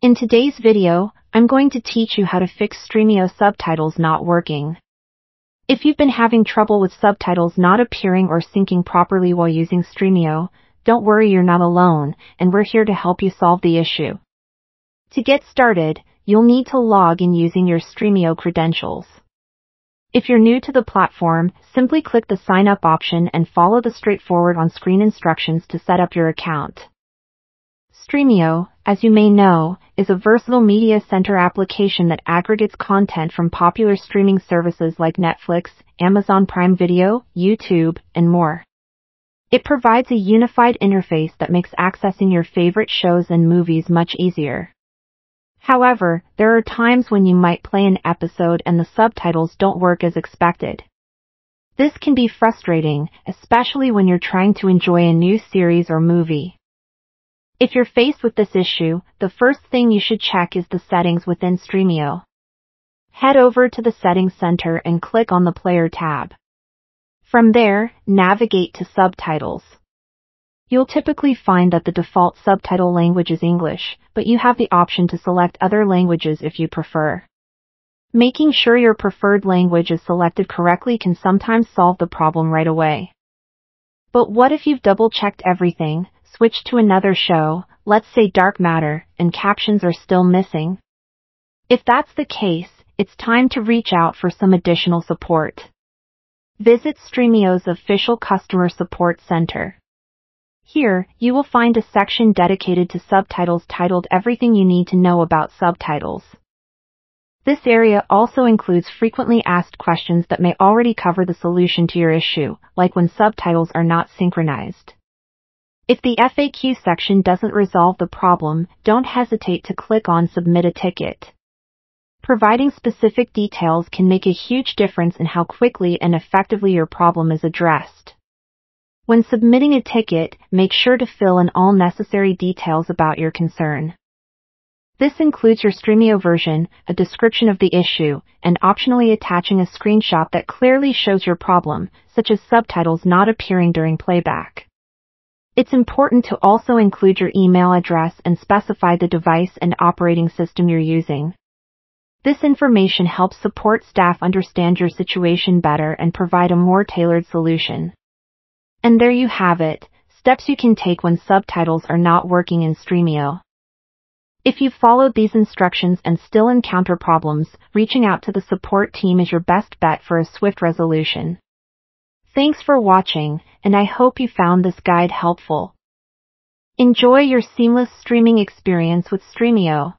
In today's video, I'm going to teach you how to fix Stremio subtitles not working. If you've been having trouble with subtitles not appearing or syncing properly while using Stremio, don't worry you're not alone, and we're here to help you solve the issue. To get started, you'll need to log in using your Stremio credentials. If you're new to the platform, simply click the Sign Up option and follow the straightforward on-screen instructions to set up your account. Stremio, as you may know, is a versatile media center application that aggregates content from popular streaming services like Netflix, Amazon Prime Video, YouTube, and more. It provides a unified interface that makes accessing your favorite shows and movies much easier. However, there are times when you might play an episode and the subtitles don't work as expected. This can be frustrating, especially when you're trying to enjoy a new series or movie. If you're faced with this issue, the first thing you should check is the settings within Stremio. Head over to the Settings Center and click on the Player tab. From there, navigate to Subtitles. You'll typically find that the default subtitle language is English, but you have the option to select other languages if you prefer. Making sure your preferred language is selected correctly can sometimes solve the problem right away. But what if you've double checked everything, switch to another show, let's say Dark Matter, and captions are still missing. If that's the case, it's time to reach out for some additional support. Visit Stremio's official customer support center. Here, you will find a section dedicated to subtitles titled Everything You Need to Know About Subtitles. This area also includes frequently asked questions that may already cover the solution to your issue, like when subtitles are not synchronized. If the FAQ section doesn't resolve the problem, don't hesitate to click on Submit a Ticket. Providing specific details can make a huge difference in how quickly and effectively your problem is addressed. When submitting a ticket, make sure to fill in all necessary details about your concern. This includes your Stremio version, a description of the issue, and optionally attaching a screenshot that clearly shows your problem, such as subtitles not appearing during playback. It's important to also include your email address and specify the device and operating system you're using. This information helps support staff understand your situation better and provide a more tailored solution. And there you have it, steps you can take when subtitles are not working in Stremio. If you've followed these instructions and still encounter problems, reaching out to the support team is your best bet for a swift resolution. Thanks for watching, and I hope you found this guide helpful. Enjoy your seamless streaming experience with Stremio.